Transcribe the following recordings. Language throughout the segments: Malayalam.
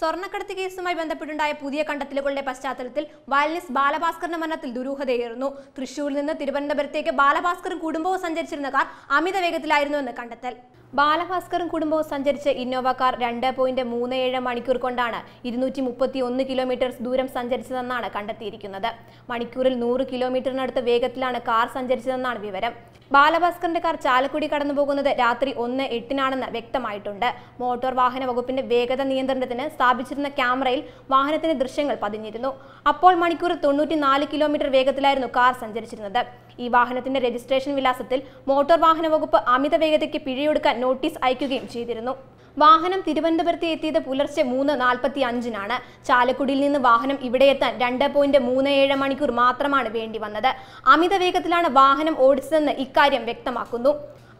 സ്വർണക്കടത്ത് കേസുമായി ബന്ധപ്പെട്ടുണ്ടായ പുതിയ കണ്ടെത്തലുകളുടെ പശ്ചാത്തലത്തിൽ വയലിനിസ്റ്റ് ബാലഭാസ്കറിന്റെ മരണത്തിൽ ദുരൂഹതയേറുന്നു. തൃശൂരിൽ നിന്ന് തിരുവനന്തപുരത്തേക്ക് ബാലഭാസ്കറും കുടുംബവും സഞ്ചരിച്ചിരുന്ന കാർ അമിത വേഗത്തിലായിരുന്നുവെന്ന് കണ്ടെത്തൽ. ബാലഭാസ്കറും കുടുംബവും സഞ്ചരിച്ച ഇന്നോവ കാർ രണ്ട് പോയിന്റ് മൂന്ന് ഏഴ് മണിക്കൂർ കൊണ്ടാണ് ഇരുന്നൂറ്റി മുപ്പത്തി ഒന്ന് കിലോമീറ്റർ ദൂരം സഞ്ചരിച്ചതെന്നാണ് കണ്ടെത്തിയിരിക്കുന്നത്. മണിക്കൂറിൽ നൂറ് കിലോമീറ്ററിനടുത്ത് വേഗത്തിലാണ് കാർ സഞ്ചരിച്ചതെന്നാണ് വിവരം. ബാലഭാസ്കറിന്റെ കാർ ചാലക്കുടി കടന്നുപോകുന്നത് രാത്രി ഒന്ന് എട്ടിനാണെന്ന് വ്യക്തമായിട്ടുണ്ട്. മോട്ടോർ വാഹന വകുപ്പിന്റെ വേഗത നിയന്ത്രണത്തിന് സ്ഥാപിച്ചിരുന്ന ക്യാമറയിൽ വാഹനത്തിന്റെ ദൃശ്യങ്ങൾ പതിഞ്ഞിരുന്നു. അപ്പോൾ മണിക്കൂറിൽ തൊണ്ണൂറ്റി നാല് കിലോമീറ്റർ വേഗത്തിലായിരുന്നു കാർ സഞ്ചരിച്ചിരുന്നത്. ഈ വാഹനത്തിന്റെ രജിസ്ട്രേഷൻ വിലാസത്തിൽ മോട്ടോർ വാഹന വകുപ്പ് അമിത വേഗതയ്ക്ക് പിഴയൊടുക്കാൻ നോട്ടീസ് അയക്കുകയും ചെയ്തിരുന്നു. വാഹനം തിരുവനന്തപുരത്ത് എത്തിയത് പുലർച്ചെ മൂന്ന് നാൽപ്പത്തി അഞ്ചിനാണ്. ചാലക്കുടിയിൽ നിന്ന് വാഹനം ഇവിടെ എത്താൻ രണ്ട് പോയിന്റ് മൂന്ന് ഏഴ് മണിക്കൂർ മാത്രമാണ് വേണ്ടി വന്നത്. അമിത വേഗത്തിലാണ് വാഹനം ഓടിച്ചതെന്ന് ഇക്കാര്യം വ്യക്തമാക്കുന്നു.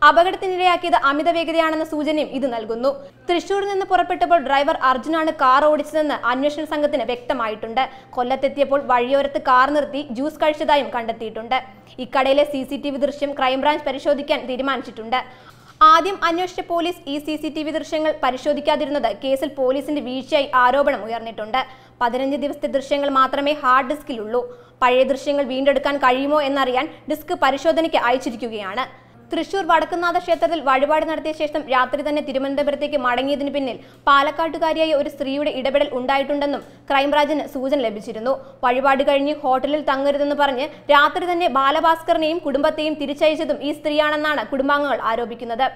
അപകടത്തിനിരയാക്കിയത് അമിത വേഗതയാണെന്ന സൂചനയും ഇത് നൽകുന്നു. തൃശൂരിൽ നിന്ന് പുറപ്പെട്ടപ്പോൾ ഡ്രൈവർ അർജുനാണ് കാർ ഓടിച്ചതെന്ന് അന്വേഷണ സംഘത്തിന് വ്യക്തമായിട്ടുണ്ട്. കൊല്ലത്തെത്തിയപ്പോൾ വഴിയോരത്ത് കാർ നിർത്തി ജ്യൂസ് കഴിച്ചതായും കണ്ടെത്തിയിട്ടുണ്ട്. ഇക്കടയിലെ സി ദൃശ്യം ക്രൈംബ്രാഞ്ച് പരിശോധിക്കാൻ തീരുമാനിച്ചിട്ടുണ്ട്. ആദ്യം അന്വേഷിച്ച പോലീസ് ഈ സി സി ടി വി ദൃശ്യങ്ങൾ പരിശോധിക്കാതിരുന്നത് കേസിൽ പോലീസിന്റെ വീഴ്ചയായി ആരോപണം ഉയർന്നിട്ടുണ്ട്. പതിനഞ്ച് ദിവസത്തെ ദൃശ്യങ്ങൾ മാത്രമേ ഹാർഡ് ഡിസ്കിലുള്ളൂ. പഴയ ദൃശ്യങ്ങൾ വീണ്ടെടുക്കാൻ കഴിയുമോ എന്നറിയാൻ ഡിസ്ക് പരിശോധനയ്ക്ക് അയച്ചിരിക്കുകയാണ്. തൃശൂർ വടക്കുന്നാഥ ക്ഷേത്രത്തിൽ വഴിപാട് നടത്തിയ ശേഷം രാത്രി തന്നെ തിരുവനന്തപുരത്തേക്ക് മടങ്ങിയതിന് പിന്നിൽ പാലക്കാട്ടുകാരിയായ ഒരു സ്ത്രീയുടെ ഇടപെടൽ ഉണ്ടായിട്ടുണ്ടെന്നും ക്രൈംബ്രാഞ്ചിന് സൂചന ലഭിച്ചിരുന്നു. വഴിപാട് കഴിഞ്ഞ് ഹോട്ടലിൽ തങ്ങരുതെന്ന് പറഞ്ഞ് രാത്രി തന്നെ ബാലഭാസ്കറിനെയും കുടുംബത്തെയും തിരിച്ചയച്ചതും ഈ സ്ത്രീയാണെന്നാണ് കുടുംബാംഗങ്ങൾ ആരോപിക്കുന്നത്.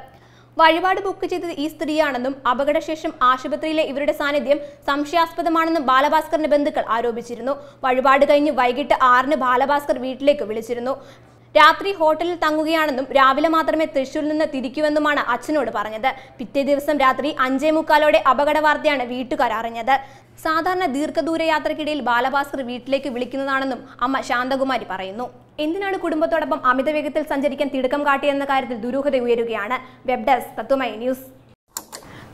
വഴിപാട് ബുക്ക് ചെയ്തത് ഈ സ്ത്രീയാണെന്നും അപകടശേഷം ആശുപത്രിയിലെ ഇവരുടെ സാന്നിധ്യം സംശയാസ്പദമാണെന്നും ബാലഭാസ്കറിന്റെ ബന്ധുക്കൾ ആരോപിച്ചിരുന്നു. വഴിപാട് കഴിഞ്ഞ് വൈകിട്ട് ആറിന് ബാലഭാസ്കർ വീട്ടിലേക്ക് വിളിച്ചിരുന്നു. രാത്രി ഹോട്ടലിൽ തങ്ങുകയാണെന്നും രാവിലെ മാത്രമേ തൃശൂരിൽ നിന്ന് തിരിക്കുവെന്നുമാണ് അച്ഛനോട് പറഞ്ഞത്. പിറ്റേ ദിവസം രാത്രി അഞ്ചേ മുക്കാലോടെ അപകട വാർത്തയാണ് വീട്ടുകാർ അറിഞ്ഞത്. സാധാരണ ദീർഘദൂര യാത്രക്കിടയിൽ ബാലഭാസ്കർ വീട്ടിലേക്ക് വിളിക്കുന്നതാണെന്നും അമ്മ ശാന്തകുമാരി പറയുന്നു. എന്തിനാണ് കുടുംബത്തോടൊപ്പം അമിത വേഗത്തിൽ സഞ്ചരിക്കാൻ തിടുക്കം കാട്ടിയെന്ന കാര്യത്തിൽ ദുരൂഹത ഉയരുകയാണ്. വെബ് ഡെസ്ക് തത്വമായി ന്യൂസ്.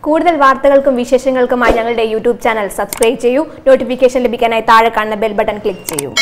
കൂടുതൽ വാർത്തകൾക്കും വിശേഷങ്ങൾക്കുമായി ഞങ്ങളുടെ യൂട്യൂബ് ചാനൽ സബ്സ്ക്രൈബ് ചെയ്യൂ. നോട്ടിഫിക്കേഷൻ ലഭിക്കാനായി താഴെ കാണുന്ന ബെൽ ബട്ടൺ ക്ലിക്ക് ചെയ്യൂ.